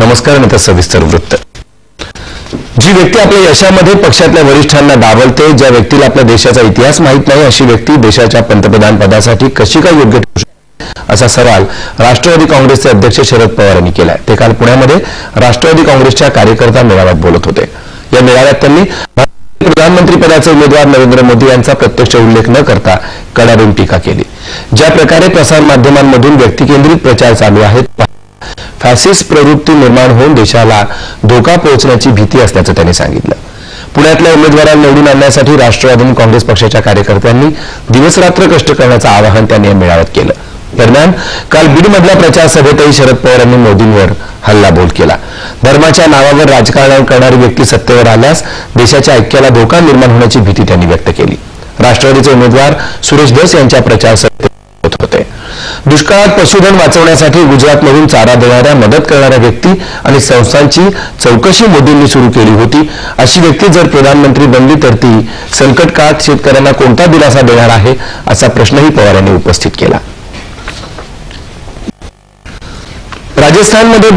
नमस्कार आणि सविस्तर वृत्त. जी व्यक्ती आपल्या यशामध्ये पक्षातल्या वरिष्ठांना डावलते ज्या व्यक्तीला आपल्या देशाचा इतिहास माहीत नाही अशी व्यक्ती देशाच्या पंतप्रधान पदासाठी कशी काय योग्य ठरू शकते? असा सवाल राष्ट्रवादी काँग्रेसचे अध्यक्ष शरद पवार यांनी केलाय. ते काल पुण्यामध्ये राष्ट्रवादी काँग्रेसच्या कार्यकर्ता मेळाव्यात बोलत होते. या मेळाव्यात त्यांनी प्रधानमंत्री पदाचे उमेदवार नरेंद्र मोदी यांचा प्रत्यक्ष उल्लेख न करता कडाडून टीका केली. ज्या प्रकारे प्रसारमाध्यमांमधून व्यक्तिकेंद्रित प्रचार चालू आहेत फॅसिस्ट प्रवृत्ती निर्माण होऊन देशाला धोका पोहोचण्याची भीती असल्याचं त्यांनी सांगितलं. पुण्यातल्या उमेदवारांना निवडून आणण्यासाठी राष्ट्रवादी काँग्रेस पक्षाच्या कार्यकर्त्यांनी दिवसरात्र कष्ट करण्याचं आवाहन त्यांनी या मेळाव्यात केलं. दरम्यान काल बीडमधल्या प्रचारसभेतही शरद पवार यांनी मोदींवर हल्लाबोल केला. धर्माच्या नावावर राजकारण करणारी व्यक्ती सत्तेवर आल्यास देशाच्या ऐक्याला धोका निर्माण होण्याची भीती त्यांनी व्यक्त केली. राष्ट्रवादीचे उमेदवार सुरेश धस यांच्या प्रचारसभेत दुष्काळात पशुधन वाचवण्यासाठी गुजरातमधून चारा देणाऱ्या मदत करणाऱ्या व्यक्ती आणि संस्थांची चौकशी मोदींनी सुरू केली होती. अशी व्यक्ती जर प्रधानमंत्री बनली तर ती संकट काळात शेतकऱ्यांना कोणता दिलासा देणार आहे असा प्रश्नही पवार यांनी उपस्थित केला. राजस्थानमध्ये